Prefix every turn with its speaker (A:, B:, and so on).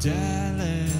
A: Darling,